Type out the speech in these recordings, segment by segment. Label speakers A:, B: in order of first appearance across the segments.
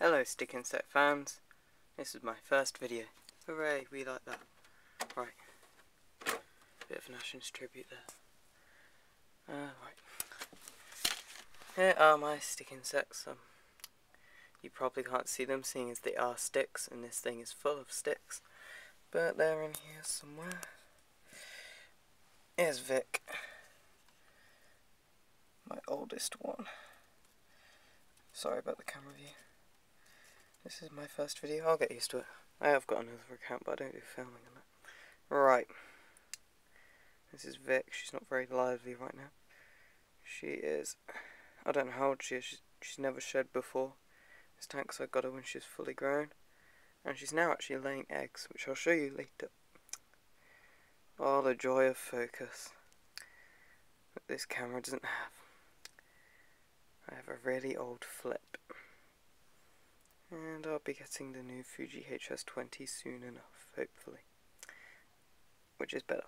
A: Hello stick insect fans, this is my first video. Hooray, we like that. Right, bit of an Ashen's tribute there. Uh, right. Here are my stick insects. Um, you probably can't see them seeing as they are sticks and this thing is full of sticks. But they're in here somewhere. Here's Vic. My oldest one. Sorry about the camera view. This is my first video. I'll get used to it. I have got another account, but I don't do filming on it. Right. This is Vic. She's not very lively right now. She is... I don't know how old she is. She's, she's never shed before. This tank's I got her when she's fully grown. And she's now actually laying eggs, which I'll show you later. Oh, the joy of focus that this camera doesn't have. I have a really old flip. And I'll be getting the new Fuji HS20 soon enough, hopefully. Which is better.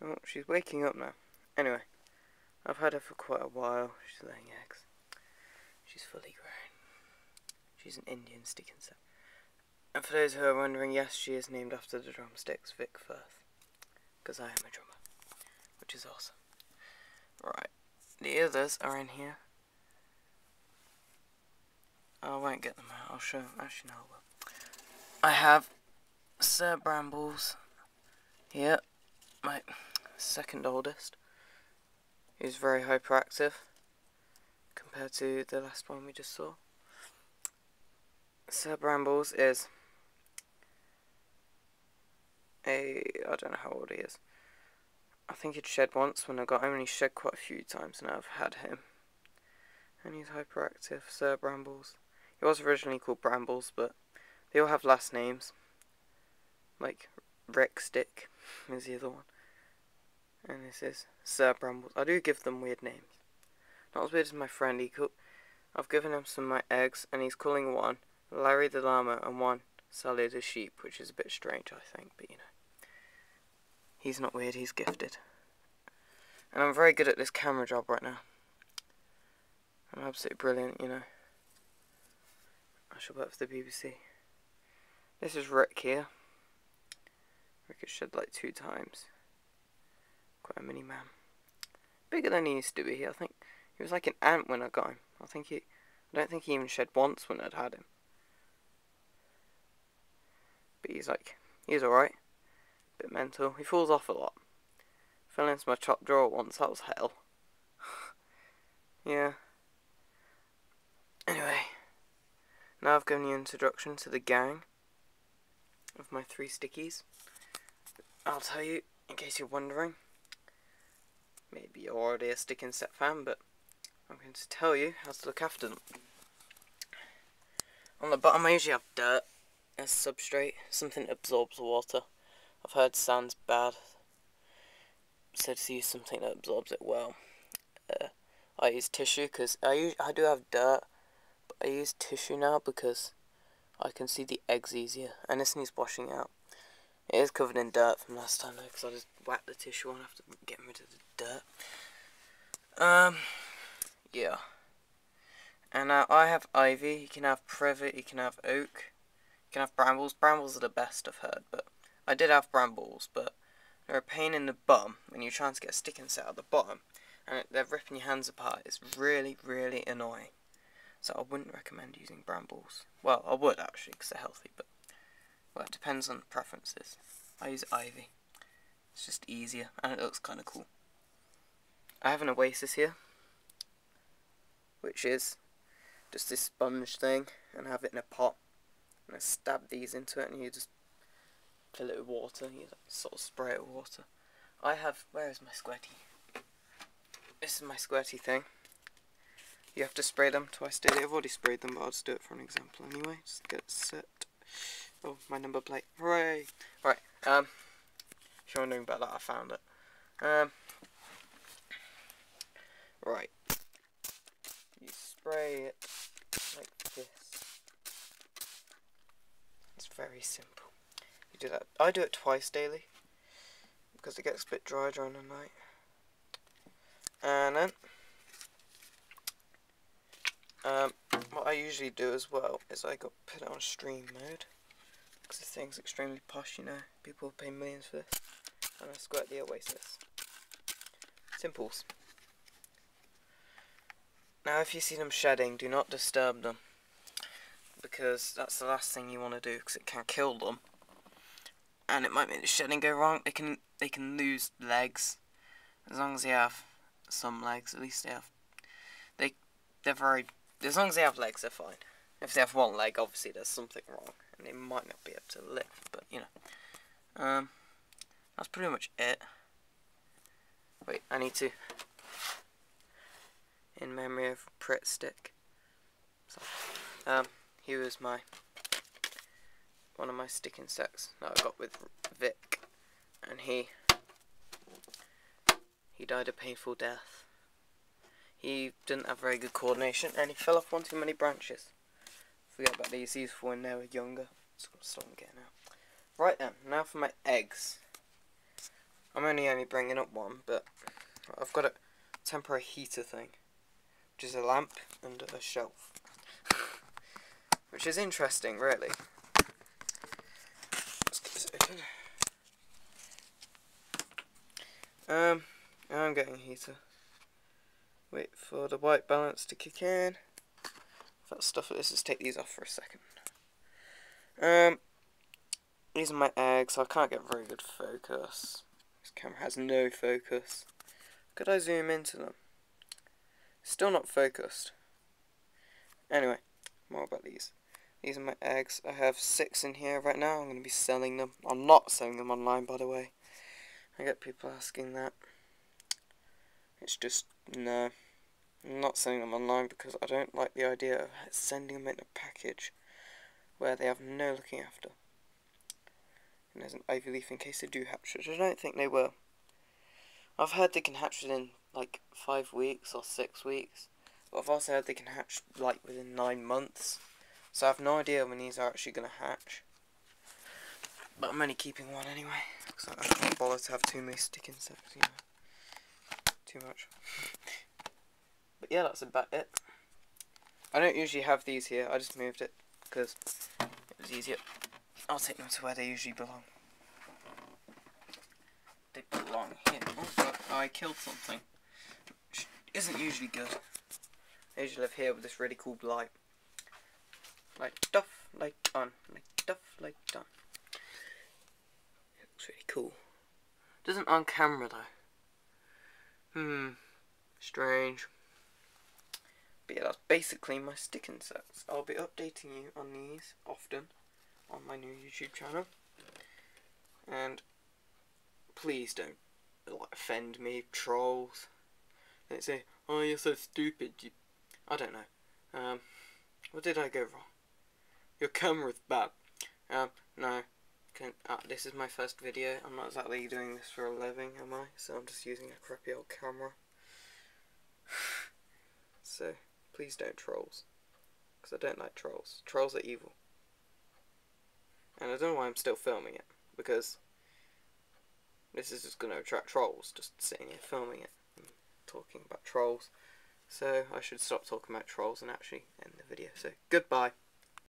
A: Oh, she's waking up now. Anyway, I've had her for quite a while. She's laying eggs. She's fully grown. She's an Indian stick insect. And for those who are wondering, yes, she is named after the drumsticks, Vic Firth. Because I am a drummer. Which is awesome. Right. The others are in here. I won't get them out. I'll show them. Actually, no, I. I have Sir Brambles here, my second oldest. He's very hyperactive compared to the last one we just saw. Sir Brambles is a I don't know how old he is. I think he'd shed once when I got him, and he shed quite a few times now I've had him. And he's hyperactive, Sir Brambles. He was originally called Brambles, but they all have last names. Like Rick Stick is the other one. And this is Sir Brambles. I do give them weird names. Not as weird as my friend. He called, I've given him some of my eggs, and he's calling one Larry the Llama and one Sally the Sheep, which is a bit strange, I think, but you know. He's not weird, he's gifted. And I'm very good at this camera job right now. I'm absolutely brilliant, you know. I should work for the BBC. This is Rick here. Rick has shed like two times. Quite a mini man. Bigger than he used to be. I think he was like an ant when I got him. I think he. I don't think he even shed once when I'd had him. But he's like, he's alright. Bit mental. He falls off a lot. Fell into my top drawer once. That was hell. yeah. Anyway. Now I've given you an introduction to the gang of my three stickies. I'll tell you, in case you're wondering, maybe you're already a stick insect fan, but I'm going to tell you how to look after them. On the bottom I usually have dirt as substrate, something that absorbs water. I've heard sand's bad, so to use something that absorbs it well. Uh, I use tissue because I, I do have dirt, I use tissue now because I can see the eggs easier. And this needs washing out. It is covered in dirt from last time though, because I just whacked the tissue on after getting rid of the dirt. Um, yeah. And now I have ivy, you can have privet, you can have oak, you can have brambles. Brambles are the best I've heard, but I did have brambles, but they're a pain in the bum when you're trying to get a stick insect out the bottom, and they're ripping your hands apart. It's really, really annoying. So I wouldn't recommend using brambles. Well, I would actually, because they're healthy, but well, it depends on preferences. I use ivy. It's just easier, and it looks kind of cool. I have an oasis here, which is just this sponge thing, and have it in a pot. And I stab these into it, and you just fill it with water. You sort of spray it with water. I have. Where is my squirty? This is my squirty thing. You have to spray them twice daily. I've already sprayed them, but I'll just do it for an example anyway. Just get set. Oh, my number plate. Hooray! Right, um, if you're wondering about that, I found it. Um, right. You spray it like this. It's very simple. You do that. I do it twice daily because it gets a bit dry during the night. And then um, what I I usually do as well is I got put on stream mode. Because this thing's extremely posh, you know. People pay millions for this. And I squirt the Oasis. Simples. Now if you see them shedding, do not disturb them. Because that's the last thing you want to do, because it can kill them. And it might make the shedding go wrong. They can they can lose legs. As long as they have some legs, at least they have. They, they're very... As long as they have legs, they're fine. If they have one leg, obviously there's something wrong. And they might not be able to lift, but, you know. Um, that's pretty much it. Wait, I need to in memory of Pritt Stick. So, um, he was my one of my stick insects that I got with Vic, and he he died a painful death. He didn't have very good coordination, and he fell off one too many branches. Forget about these; these were when they were younger. Right then, now for my eggs. I'm only only bringing up one, but I've got a temporary heater thing which is a lamp under a shelf. which is interesting, really. Um, I'm getting a heater. Wait for the white balance to kick in. That stuff. Let's just take these off for a second. Um, these are my eggs. I can't get very good focus. This camera has no focus. Could I zoom into them? Still not focused. Anyway, more about these. These are my eggs. I have six in here right now. I'm going to be selling them. I'm not selling them online, by the way. I get people asking that. It's just, no. I'm not sending them online because I don't like the idea of sending them in a package where they have no looking after. And there's an ivy leaf in case they do hatch, which I don't think they will. I've heard they can hatch within like five weeks or six weeks. But I've also heard they can hatch like within nine months. So I have no idea when these are actually going to hatch. But I'm only keeping one anyway. Because I can't bother to have too many stick insects, you know. Too much. but yeah, that's about it. I don't usually have these here. I just moved it because it was easier. I'll take them to where they usually belong. They belong here. Oh, I killed something isn't usually good. I usually live here with this really cool light. Like stuff, like on, like stuff, like done. It looks really cool. Doesn't on camera though. Hmm, strange. But yeah, that's basically my stick insects. I'll be updating you on these often on my new YouTube channel. And please don't like, offend me, trolls. They say, oh, you're so stupid. You... I don't know. Um, what did I go wrong? Your camera's bad. Um, no. Can, uh, this is my first video. I'm not exactly doing this for a living, am I? So I'm just using a crappy old camera. so, please don't trolls. Because I don't like trolls. Trolls are evil. And I don't know why I'm still filming it. Because this is just going to attract trolls, just sitting here filming it talking about trolls. So I should stop talking about trolls and actually end the video. So goodbye.